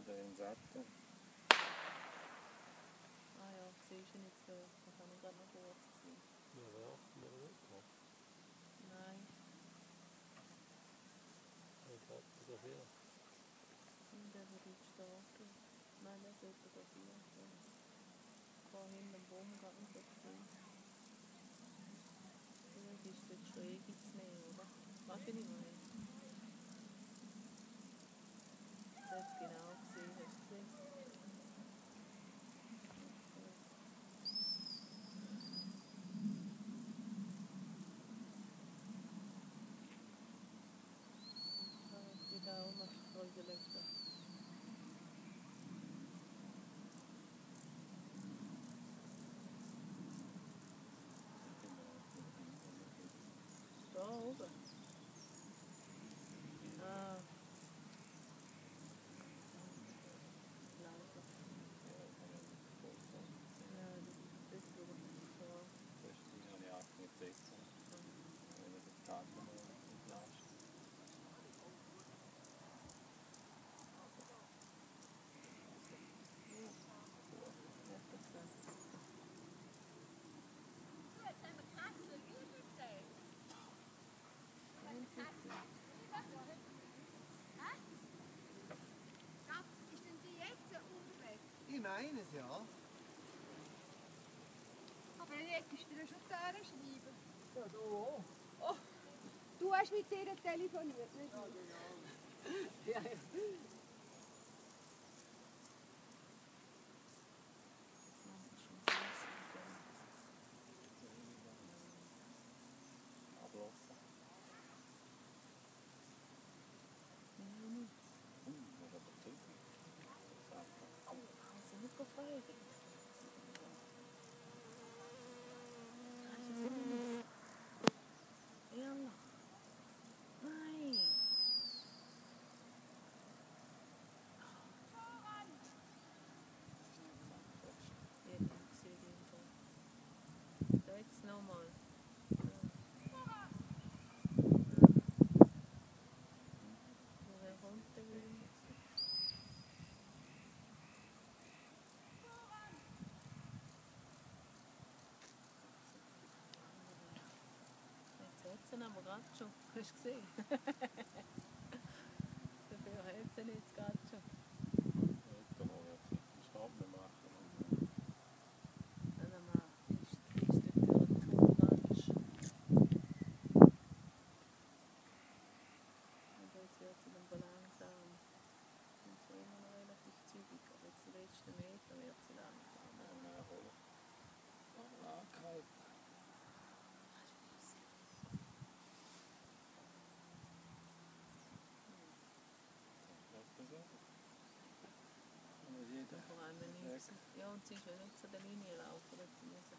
Faden im Sattel. Ah ja, siehst du ihn jetzt so. Das haben wir gerade noch kurz gesehen. Ja, wer auch? Wer auch? Nein. Ich glaube, das ist er. Hm, der wird jetzt starten. Nein, der sollte das hier. gold. kleines, ja. Aber jetzt ist dir schon die Ohren schreiben. Ja, du auch. Oh, du hast mit ihr telefoniert, nicht? Ja, genau. ja, ja. haben wir gerade schon. Hast du gesehen? Dafür hält sie nicht. 生活还没那意思，要挣钱了，吃的理念了，我不能这样子。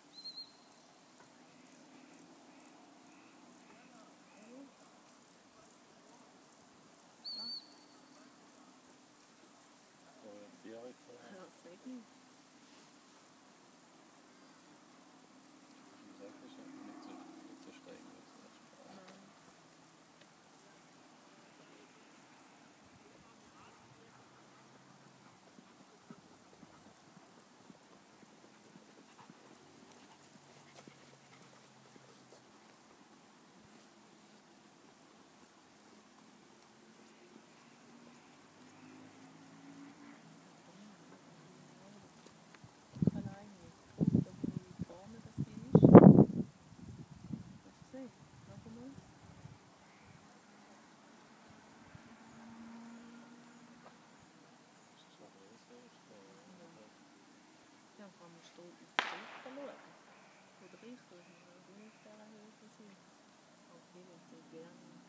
都挺不落的，我对象现在工作起来还是挺好的，就比较。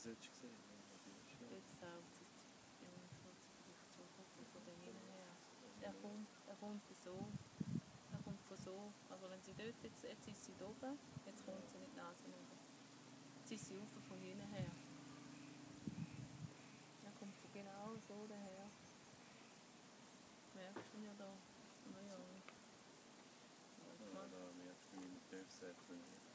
Sie solltest du gesehen. Jetzt es, es so gucken von den hinten her. Er kommt, er kommt so, er kommt von so, aber wenn sie dort, jetzt, jetzt ist sie da oben, jetzt kommt sie mit der Nase runter. Jetzt ist sie rauf von hinten her. Er kommt von genau so daher. Merkst du ihn ja da? Naja, Ja, da merkst du meine Tiefsätze. ja. Ja, dann